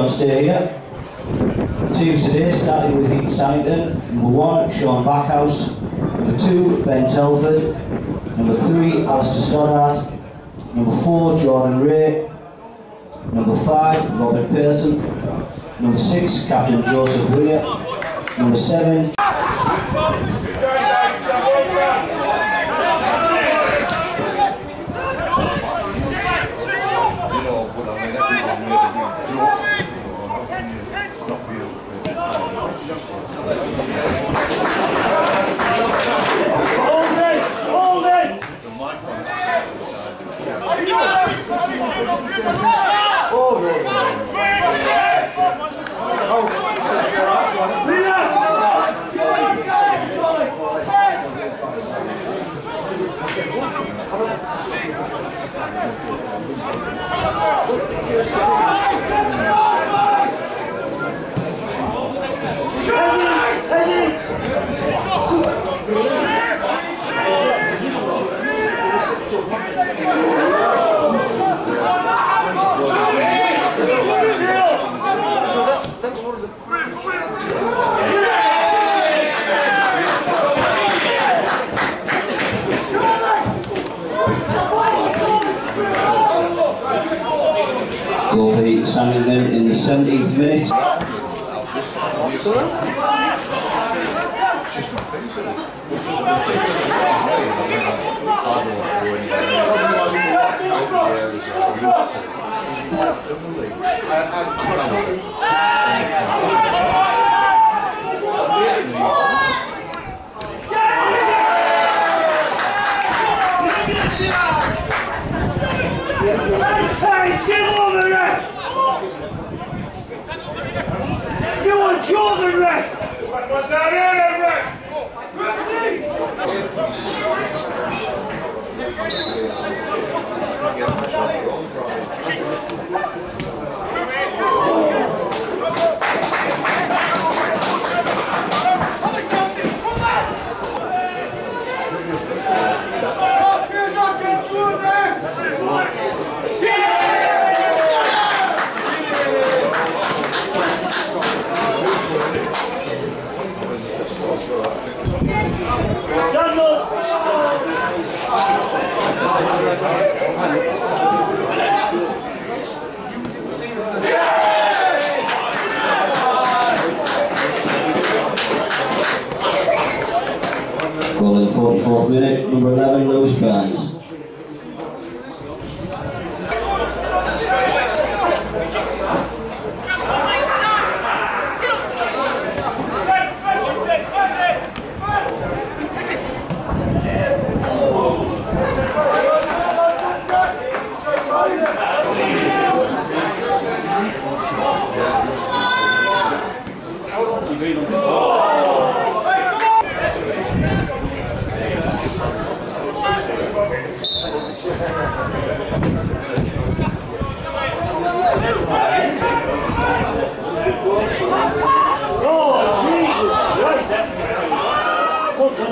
on stay here. Teams today starting with Heaton Stannington. Number one, Sean Backhouse. Number two, Ben Telford. Number three, Alistair Stoddart. Number four, Jordan Ray. Number five, Robert Pearson. Number six, Captain Joseph Weir. Number seven, you know, For Heaton Stannington in the 17th minute. Rick! Stand Goal in the 44th minute, number 11, Lewis Burns.